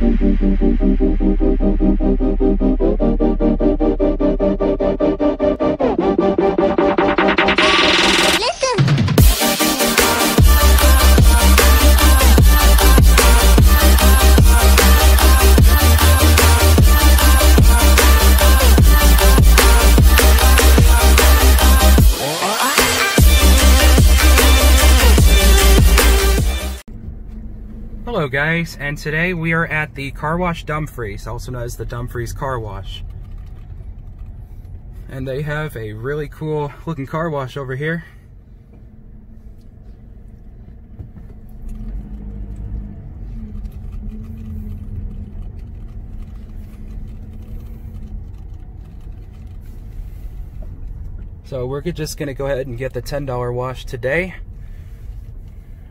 Thank you. Hello guys, and today we are at the Car Wash Dumfries, also known as the Dumfries Car Wash. And they have a really cool looking car wash over here. So we're just gonna go ahead and get the $10 wash today.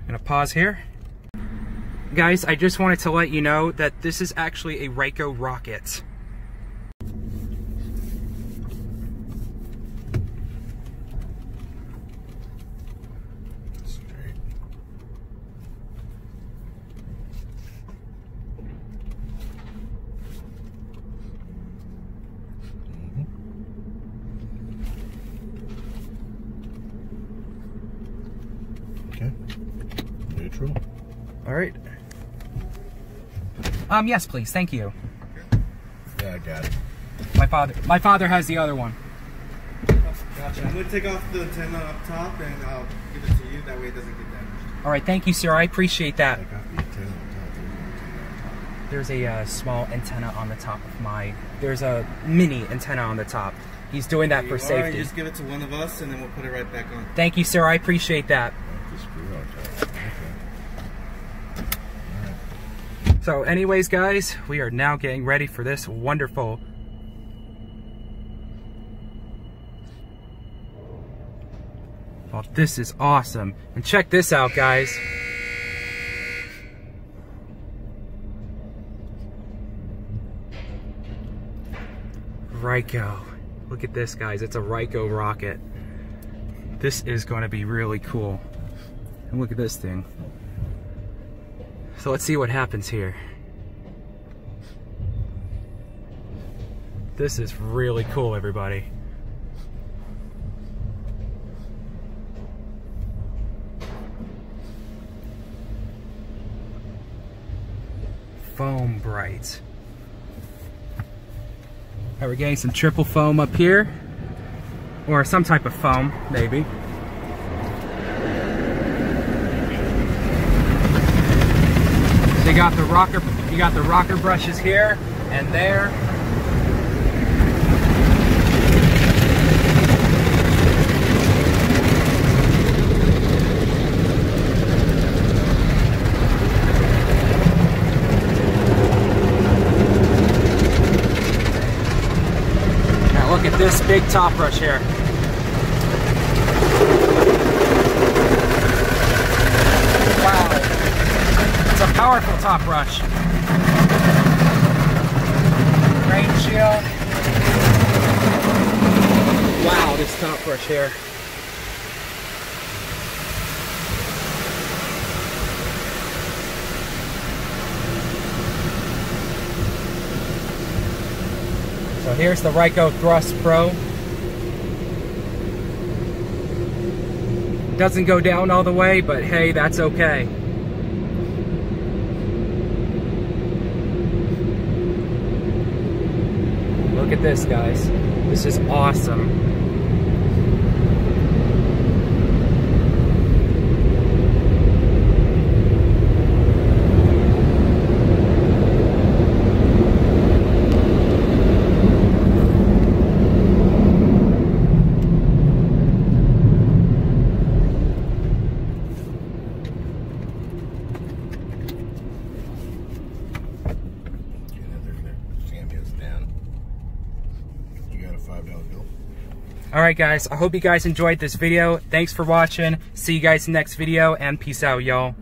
I'm gonna pause here. Guys, I just wanted to let you know that this is actually a Ryko rocket. Mm-hmm. Okay. Neutral. All right. Um, yes, please. Thank you. Yeah, I got it. My father, my father has the other one. Gotcha. I'm gonna take off the antenna up top and I'll give it to you. That way it doesn't get damaged. All right. Thank you, sir. I appreciate that. I got the antenna on top. There's no antenna on top. There's a uh, small antenna on the top of my. There's a mini antenna on the top. He's doing that for safety. You just give it to one of us and then we'll put it right back on. Thank you, sir. I appreciate that. Oh, the screw on top. Okay. So, anyways, guys, we are now getting ready for this wonderful. Oh, this is awesome. And check this out, guys. Ryko. Look at this, guys. It's a Ryko rocket. This is going to be really cool. And look at this thing. So let's see what happens here. This is really cool, everybody. Foam Bright. Alright, we're getting some triple foam up here. Or some type of foam, maybe. You got the rocker, you got the rocker brushes here and there. Now look at this big top brush here. Wow. It's a powerful top brush. Rain shield. Wow, this top brush here. So here's the Ryko Thrust Pro. Doesn't go down all the way, but hey, that's okay. Look at this, guys. This is awesome. $5 bill. All right, guys. I hope you guys enjoyed this video. Thanks for watching. See you guys next video, and peace out, y'all.